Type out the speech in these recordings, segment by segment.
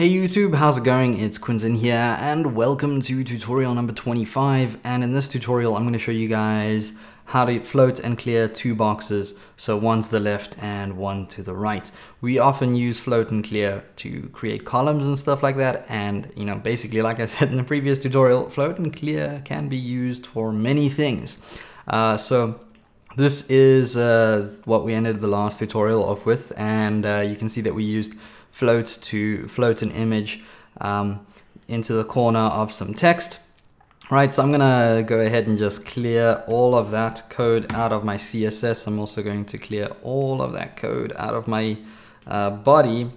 Hey YouTube, how's it going? It's Quentin here and welcome to tutorial number 25 and in this tutorial I'm going to show you guys how to float and clear two boxes so one to the left and one to the right. We often use float and clear to create columns and stuff like that and you know basically like I said in the previous tutorial float and clear can be used for many things. Uh, so this is uh, what we ended the last tutorial off with and uh, you can see that we used float to float an image um, into the corner of some text. Right, so I'm gonna go ahead and just clear all of that code out of my CSS. I'm also going to clear all of that code out of my uh, body.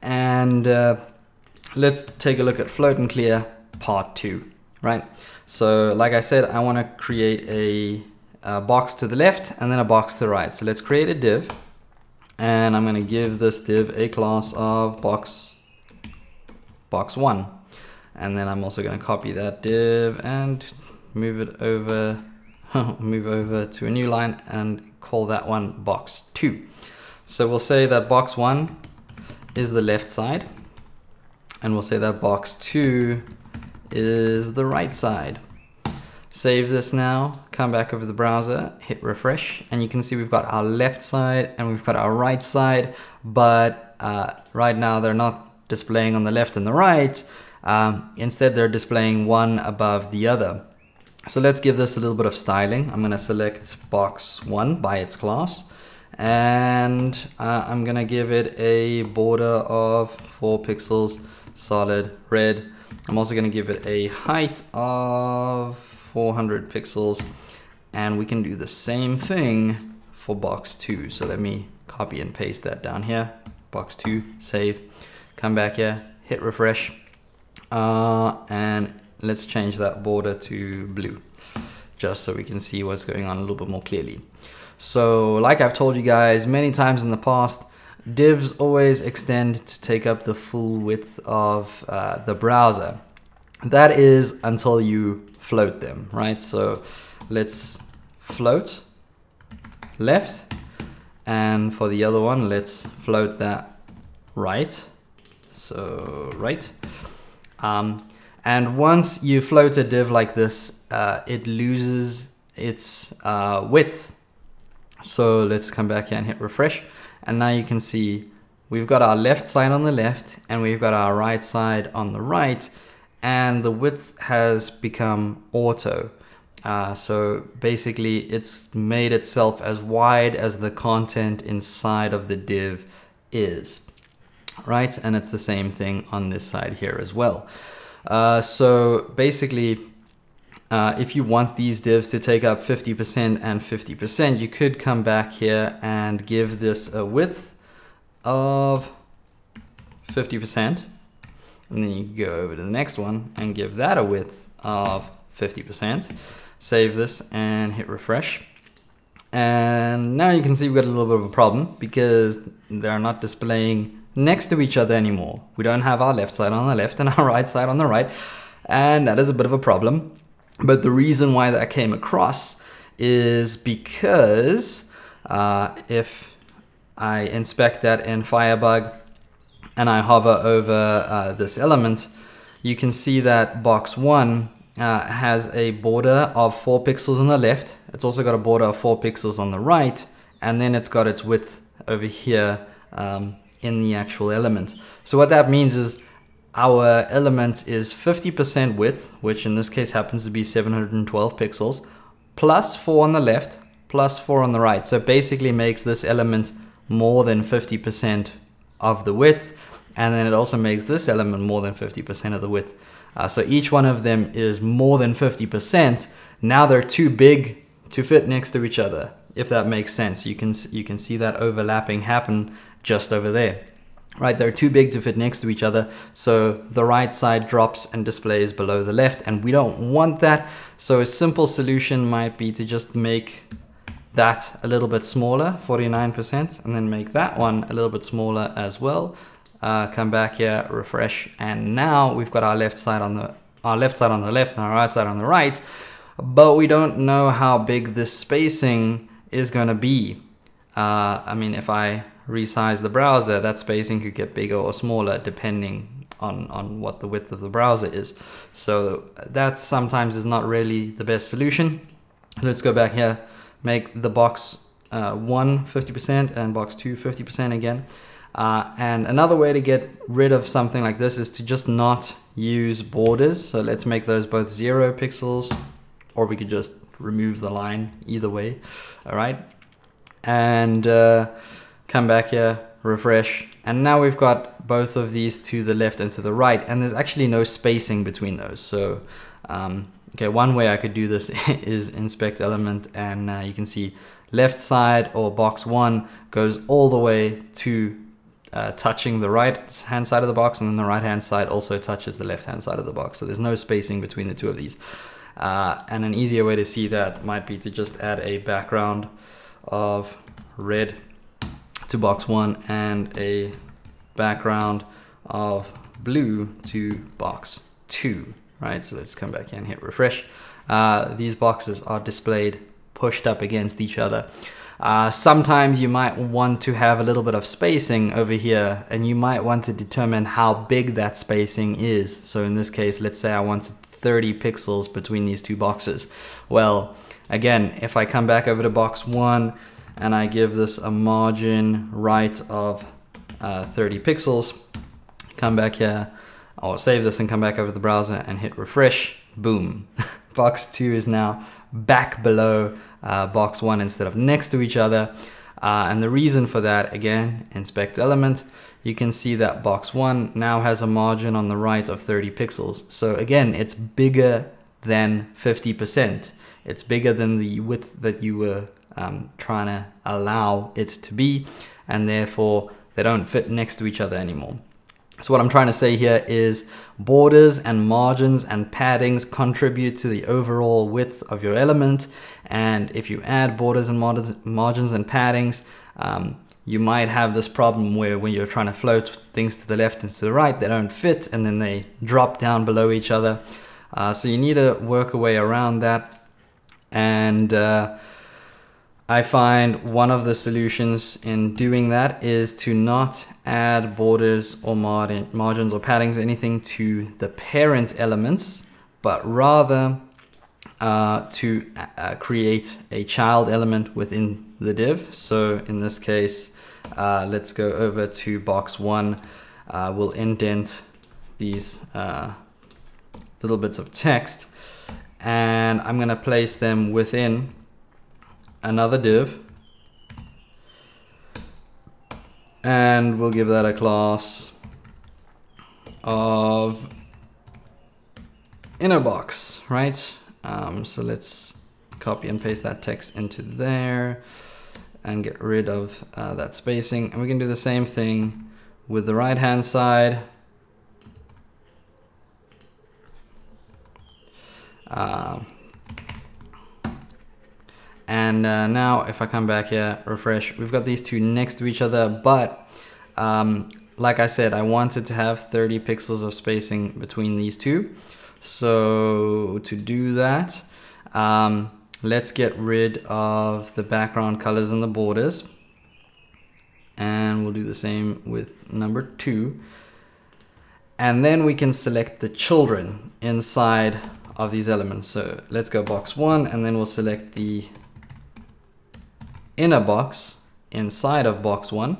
And uh, let's take a look at float and clear part two, right? So like I said, I wanna create a, a box to the left and then a box to the right. So let's create a div and I'm going to give this div a class of box box one. And then I'm also going to copy that div and move it over move over to a new line and call that one box two. So we'll say that box one is the left side. And we'll say that box two is the right side Save this now, come back over the browser, hit refresh, and you can see we've got our left side and we've got our right side, but uh, right now they're not displaying on the left and the right. Um, instead, they're displaying one above the other. So let's give this a little bit of styling. I'm gonna select box one by its class, and uh, I'm gonna give it a border of four pixels, solid red. I'm also gonna give it a height of 400 pixels and we can do the same thing for box 2 so let me copy and paste that down here. Box 2 save. Come back here hit refresh. Uh, and let's change that border to blue just so we can see what's going on a little bit more clearly. So like I've told you guys many times in the past divs always extend to take up the full width of uh, the browser that is until you float them, right? So let's float left. And for the other one, let's float that right. So right. Um, and once you float a div like this, uh, it loses its uh, width. So let's come back here and hit refresh. And now you can see we've got our left side on the left and we've got our right side on the right and the width has become auto. Uh, so basically it's made itself as wide as the content inside of the div is, right? And it's the same thing on this side here as well. Uh, so basically, uh, if you want these divs to take up 50% and 50%, you could come back here and give this a width of 50% and then you go over to the next one and give that a width of 50%. Save this and hit refresh. And now you can see we've got a little bit of a problem because they're not displaying next to each other anymore. We don't have our left side on the left and our right side on the right. And that is a bit of a problem. But the reason why that came across is because uh, if I inspect that in Firebug, and I hover over uh, this element, you can see that box one uh, has a border of four pixels on the left. It's also got a border of four pixels on the right, and then it's got its width over here um, in the actual element. So what that means is our element is 50% width, which in this case happens to be 712 pixels, plus four on the left, plus four on the right. So it basically makes this element more than 50% of the width and then it also makes this element more than 50% of the width. Uh, so each one of them is more than 50%. Now they're too big to fit next to each other, if that makes sense. You can, you can see that overlapping happen just over there. Right, they're too big to fit next to each other, so the right side drops and displays below the left, and we don't want that. So a simple solution might be to just make that a little bit smaller, 49%, and then make that one a little bit smaller as well uh, come back here, refresh, and now we've got our left side on the our left side on the left and our right side on the right, but we don't know how big this spacing is going to be. Uh, I mean, if I resize the browser, that spacing could get bigger or smaller depending on, on what the width of the browser is. So that sometimes is not really the best solution. Let's go back here, make the box uh, 1 50% and box 2 50% again. Uh, and another way to get rid of something like this is to just not use borders. So let's make those both zero pixels, or we could just remove the line either way. All right. And uh, come back here, refresh. And now we've got both of these to the left and to the right. And there's actually no spacing between those. So, um, okay, one way I could do this is inspect element and uh, you can see left side or box one goes all the way to uh, touching the right hand side of the box and then the right hand side also touches the left hand side of the box. So there's no spacing between the two of these. Uh, and an easier way to see that might be to just add a background of red to box one and a background of blue to box two, right? So let's come back and hit refresh. Uh, these boxes are displayed pushed up against each other. Uh, sometimes you might want to have a little bit of spacing over here and you might want to determine how big that spacing is. So in this case, let's say I wanted 30 pixels between these two boxes. Well, again, if I come back over to box one and I give this a margin right of uh, 30 pixels, come back here, I'll save this and come back over the browser and hit refresh, boom. box two is now back below uh, box one instead of next to each other. Uh, and the reason for that, again, inspect element, you can see that box one now has a margin on the right of 30 pixels. So again, it's bigger than 50%. It's bigger than the width that you were um, trying to allow it to be, and therefore they don't fit next to each other anymore. So what I'm trying to say here is borders and margins and paddings contribute to the overall width of your element. And if you add borders and margins and paddings, um, you might have this problem where when you're trying to float things to the left and to the right, they don't fit and then they drop down below each other. Uh, so you need to work a way around that. And uh, I find one of the solutions in doing that is to not add borders or margins or paddings or anything to the parent elements, but rather uh, to uh, create a child element within the div. So in this case, uh, let's go over to box one. Uh, we'll indent these uh, little bits of text and I'm gonna place them within another div and we'll give that a class of inner box, right? Um, so let's copy and paste that text into there and get rid of uh, that spacing. And we can do the same thing with the right hand side. Uh, and uh, now if I come back here, refresh, we've got these two next to each other, but um, like I said, I wanted to have 30 pixels of spacing between these two. So to do that, um, let's get rid of the background colors and the borders. And we'll do the same with number two. And then we can select the children inside of these elements. So let's go box one and then we'll select the inner box inside of box one.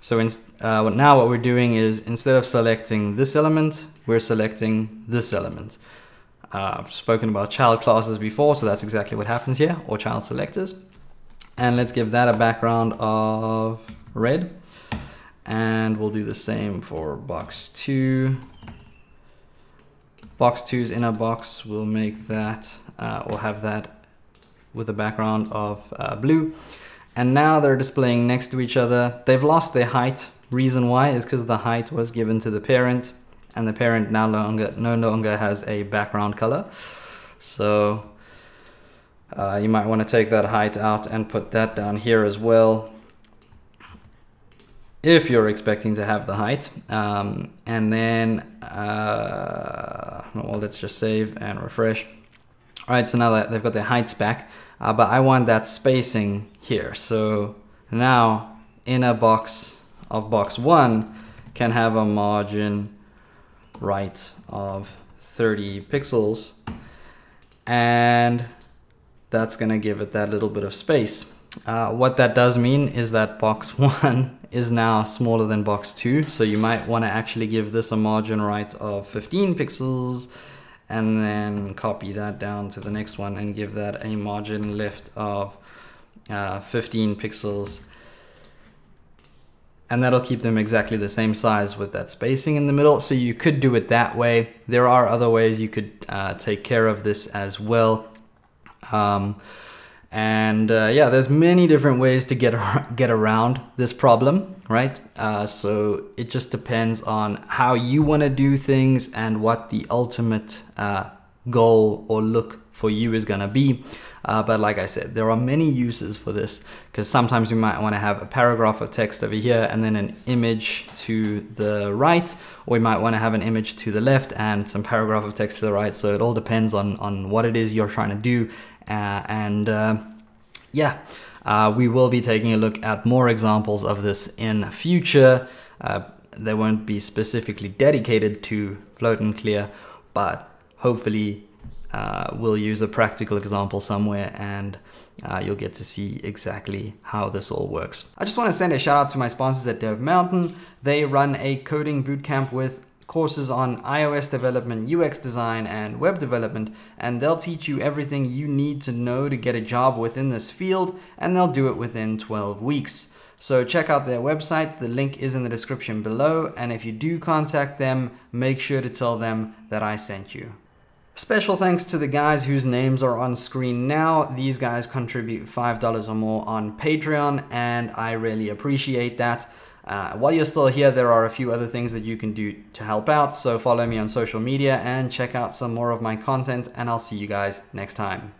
So in, uh, now what we're doing is instead of selecting this element, we're selecting this element. Uh, I've spoken about child classes before, so that's exactly what happens here, or child selectors. And let's give that a background of red. And we'll do the same for box two. Box two's inner box, we'll make that, uh, we'll have that with a background of uh, blue. And now they're displaying next to each other. They've lost their height. Reason why is because the height was given to the parent and the parent now longer, no longer has a background color. So uh, you might want to take that height out and put that down here as well if you're expecting to have the height. Um, and then, uh, well, let's just save and refresh. All right, so now that they've got their heights back, uh, but I want that spacing here. So now inner box of box one can have a margin right of 30 pixels and that's gonna give it that little bit of space. Uh, what that does mean is that box one is now smaller than box two. So you might wanna actually give this a margin right of 15 pixels and then copy that down to the next one and give that a margin left of uh, 15 pixels and that'll keep them exactly the same size with that spacing in the middle. So you could do it that way. There are other ways you could uh, take care of this as well. Um, and uh, yeah, there's many different ways to get get around this problem, right? Uh, so it just depends on how you want to do things and what the ultimate uh, goal or look for you is going to be. Uh, but like I said, there are many uses for this because sometimes you might want to have a paragraph of text over here and then an image to the right, or you might want to have an image to the left and some paragraph of text to the right. So it all depends on, on what it is you're trying to do. Uh, and uh, yeah, uh, we will be taking a look at more examples of this in future. They won't be specifically dedicated to float and clear, but hopefully uh, we'll use a practical example somewhere and uh, you'll get to see exactly how this all works. I just want to send a shout out to my sponsors at DevMountain. They run a coding bootcamp with courses on iOS development, UX design, and web development, and they'll teach you everything you need to know to get a job within this field, and they'll do it within 12 weeks. So check out their website, the link is in the description below, and if you do contact them, make sure to tell them that I sent you. Special thanks to the guys whose names are on screen now. These guys contribute $5 or more on Patreon, and I really appreciate that. Uh, while you're still here, there are a few other things that you can do to help out, so follow me on social media and check out some more of my content, and I'll see you guys next time.